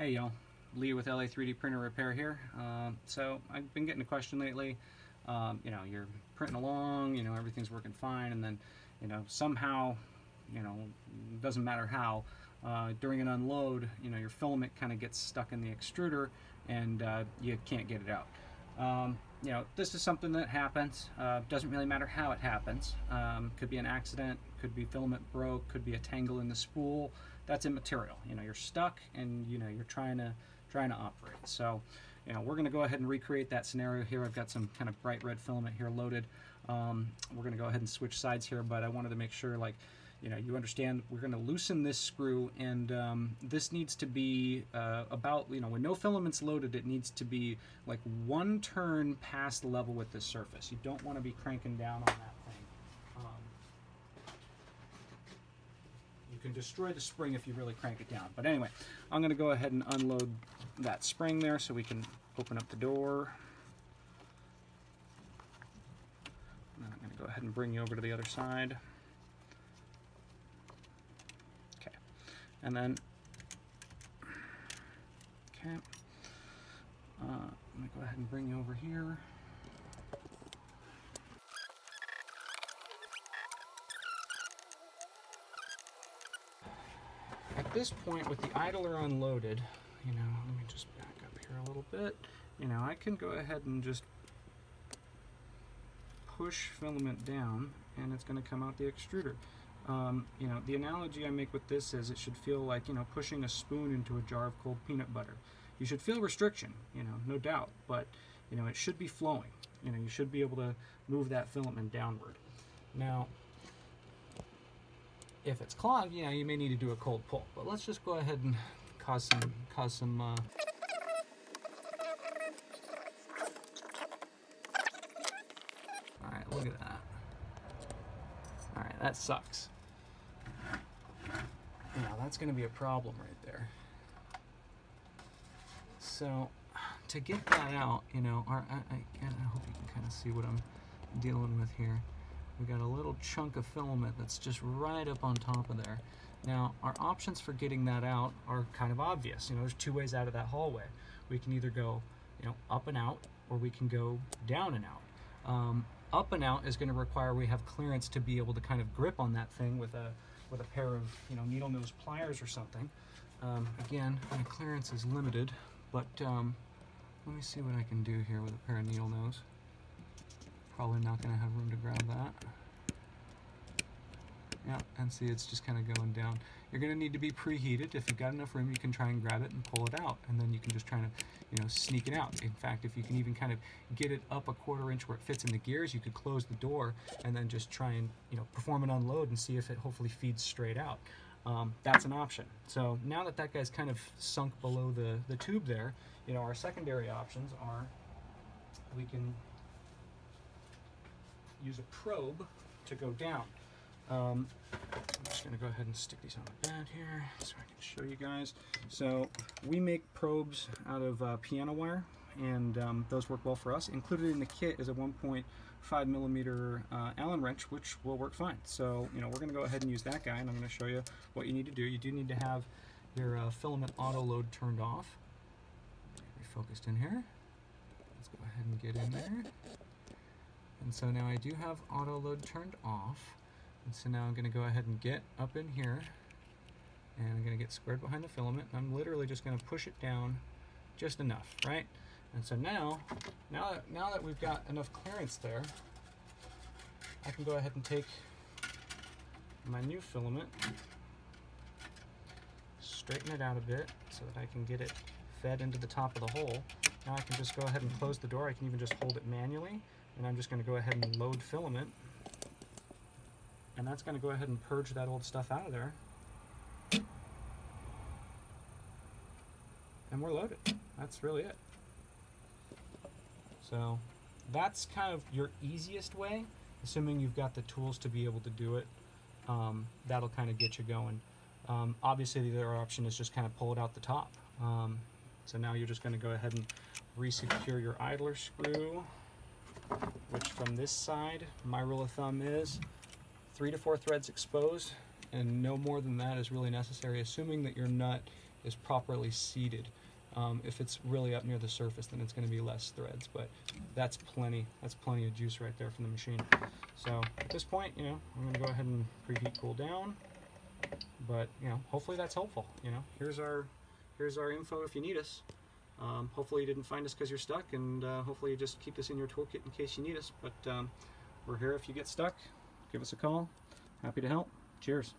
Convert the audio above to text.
Hey y'all, Lee with LA 3D Printer Repair here. Um, so I've been getting a question lately. Um, you know, you're printing along, you know, everything's working fine, and then, you know, somehow, you know, doesn't matter how, uh, during an unload, you know, your filament kind of gets stuck in the extruder and uh, you can't get it out. Um, you know, this is something that happens. Uh, doesn't really matter how it happens. Um, could be an accident, could be filament broke, could be a tangle in the spool. That's immaterial. You know, you're stuck and you know you're trying to trying to operate. So, you know, we're going to go ahead and recreate that scenario here. I've got some kind of bright red filament here loaded. Um, we're going to go ahead and switch sides here, but I wanted to make sure like you know, you understand we're going to loosen this screw and um, this needs to be uh, about, you know, when no filament's loaded, it needs to be like one turn past level with this surface. You don't want to be cranking down on that thing. Um, can destroy the spring if you really crank it down. But anyway, I'm going to go ahead and unload that spring there so we can open up the door. And I'm going to go ahead and bring you over to the other side. Okay. And then okay uh, I'm gonna go ahead and bring you over here at this point with the idler unloaded you know let me just back up here a little bit you know I can go ahead and just push filament down and it's going to come out the extruder um, you know, the analogy I make with this is it should feel like, you know, pushing a spoon into a jar of cold peanut butter. You should feel restriction, you know, no doubt, but, you know, it should be flowing. You know, you should be able to move that filament downward. Now, if it's clogged, you know, you may need to do a cold pull, but let's just go ahead and cause some, cause some, uh, All right, look at that. All right, that sucks. Now that's going to be a problem right there. So to get that out, you know, our, I, I, I hope you can kind of see what I'm dealing with here. We got a little chunk of filament that's just right up on top of there. Now, our options for getting that out are kind of obvious. You know, there's two ways out of that hallway. We can either go, you know, up and out, or we can go down and out. Um, up and out is going to require we have clearance to be able to kind of grip on that thing with a with a pair of you know needle nose pliers or something. Um, again, my clearance is limited, but um, let me see what I can do here with a pair of needle nose. Probably not going to have room to grab that. Yeah, and see it's just kind of going down. You're going to need to be preheated. If you've got enough room, you can try and grab it and pull it out, and then you can just try to, you know, sneak it out. In fact, if you can even kind of get it up a quarter inch where it fits in the gears, you could close the door and then just try and, you know, perform an unload and see if it hopefully feeds straight out. Um, that's an option. So now that that guy's kind of sunk below the, the tube there, you know, our secondary options are we can use a probe to go down. Um, I'm just going to go ahead and stick these on the bed here so I can show you guys. So we make probes out of uh, piano wire and um, those work well for us. Included in the kit is a 1.5 millimeter uh, Allen wrench which will work fine. So you know we're going to go ahead and use that guy and I'm going to show you what you need to do. You do need to have your uh, filament auto load turned off. Be focused in here. Let's go ahead and get in there. And so now I do have auto load turned off. And so now I'm going to go ahead and get up in here and I'm going to get squared behind the filament. I'm literally just going to push it down just enough, right? And so now, now that, now that we've got enough clearance there, I can go ahead and take my new filament, straighten it out a bit so that I can get it fed into the top of the hole. Now I can just go ahead and close the door. I can even just hold it manually, and I'm just going to go ahead and load filament and that's going to go ahead and purge that old stuff out of there. And we're loaded. That's really it. So that's kind of your easiest way, assuming you've got the tools to be able to do it. Um, that'll kind of get you going. Um, obviously, the other option is just kind of pull it out the top. Um, so now you're just going to go ahead and resecure your idler screw, which from this side, my rule of thumb is three to four threads exposed and no more than that is really necessary assuming that your nut is properly seated. Um, if it's really up near the surface, then it's going to be less threads, but that's plenty. That's plenty of juice right there from the machine. So at this point, you know, I'm going to go ahead and preheat cool down. But you know, hopefully that's helpful. You know, here's our here's our info if you need us. Um, hopefully you didn't find us because you're stuck, and uh, hopefully you just keep this in your toolkit in case you need us. But um, we're here if you get stuck. Give us a call. Happy to help. Cheers.